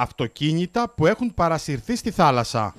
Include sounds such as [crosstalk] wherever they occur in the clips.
αυτοκίνητα που έχουν παρασυρθεί στη θάλασσα.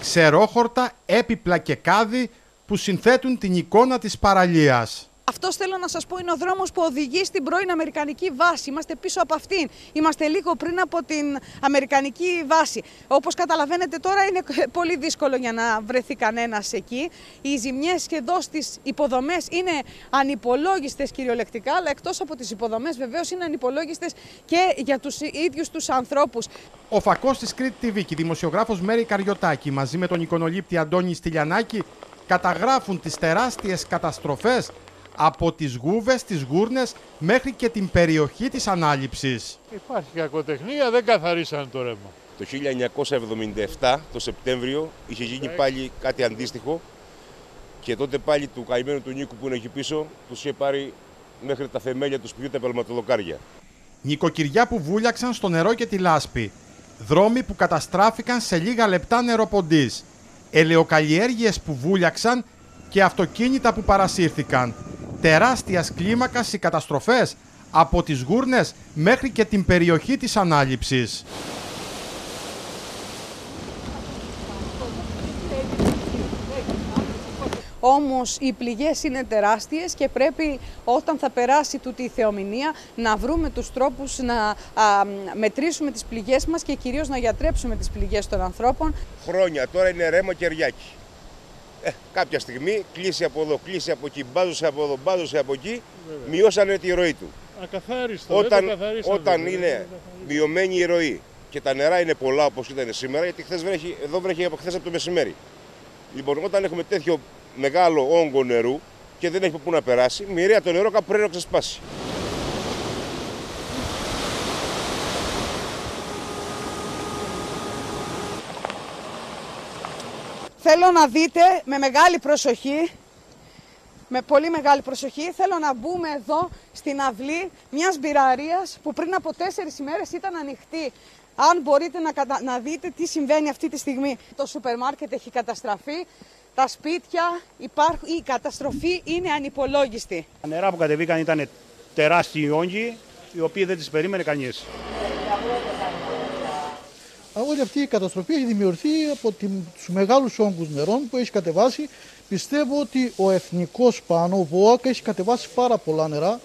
Ξερόχορτα, έπιπλα και κάδι που συνθέτουν την εικόνα της παραλίας. Αυτός θέλω να σας πω είναι ο δρόμος που οδηγεί στην πρώην Αμερικανική βάση. Είμαστε πίσω από αυτήν. Είμαστε λίγο πριν από την Αμερικανική βάση. Όπως καταλαβαίνετε, τώρα είναι [laughs] πολύ δύσκολο για να βρεθεί κανένας εκεί. Οι ζημιές και εδώ στις υποδομές είναι ανυπολόγιστες κυριολεκτικά, αλλά εκτός από τις υποδομές βεβαίως είναι ανυπολόγιστες και για τους ίδιους τους ανθρώπους. Ο φακός της Κρήτη TV και η δημοσιογράφος Μέρη Καριωτάκη μαζί με τον εικονολήπτη Αντώνη Στυλιανάκη καταγράφουν τις τεράστιες καταστροφές από τις γούβες, τις γούρνες μέχρι και την περιοχή της ανάληψης. Υπάρχει κακοτεχνία, δεν καθαρίσαν το ρεύμα. Το 1977, το Σεπτέμβριο, είχε γίνει πάλι κάτι αντίστοιχο και τότε πάλι του καημένου του Νίκου που είναι εκεί πίσω, τους είχε πάρει μέχρι τα θεμέλια τους σπιτιού τα πελματοδοκάρια. Νοικοκυριά που βούλιαξαν στο νερό και τη λάσπη. Δρόμοι που καταστράφηκαν σε λίγα λεπτά νεροποντής. Ελαιοκαλλιέργειες που βούλιαξαν και αυτοκίνητα που παρασύρθηκαν τεράστιας κλίμακας οι καταστροφές από τις γούρνες μέχρι και την περιοχή της ανάληψης. Όμως οι πληγές είναι τεράστιες και πρέπει όταν θα περάσει τούτη η θεομηνία να βρούμε τους τρόπους να μετρήσουμε τις πληγές μας και κυρίως να γιατρέψουμε τις πληγές των ανθρώπων. Χρόνια τώρα είναι ρέμα κεριάκι. Ε, κάποια στιγμή κλείσει από εδώ, κλείσει από εκεί, μπάζωσε από εδώ, μπάζωσε από εκεί, Βέβαια. μειώσανε τη ροή του. Ακαθάριστο, όταν, όταν είναι μειωμένη η ροή και τα νερά είναι πολλά όπως ήταν σήμερα, γιατί χθες βρέχει, εδώ βρέχει από χθες από το μεσημέρι. Λοιπόν, όταν έχουμε τέτοιο μεγάλο όγκο νερού και δεν έχει πού να περάσει, μοιραία το νερό κάπου πρέπει να ξεσπάσει. Θέλω να δείτε με μεγάλη προσοχή, με πολύ μεγάλη προσοχή, θέλω να μπούμε εδώ στην αυλή μιας μπειραρίας που πριν από τέσσερις ημέρες ήταν ανοιχτή. Αν μπορείτε να, να δείτε τι συμβαίνει αυτή τη στιγμή. Το σούπερ μάρκετ έχει καταστραφεί, τα σπίτια υπάρχουν, η καταστροφή είναι ανυπολόγιστη. Τα νερά που κατεβήκαν ήταν τεράστιοι όγκοι, οι οποίοι δεν τις περίμενε κανείς όλη αυτή η καταστροφή έχει δημιουργηθεί από τους μεγάλους όγκους νερών που έχει κατεβάσει. Πιστεύω ότι ο εθνικός πάνω, ο ΒΟΑΚ, έχει κατεβάσει πάρα πολλά νερά